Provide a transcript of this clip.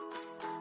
you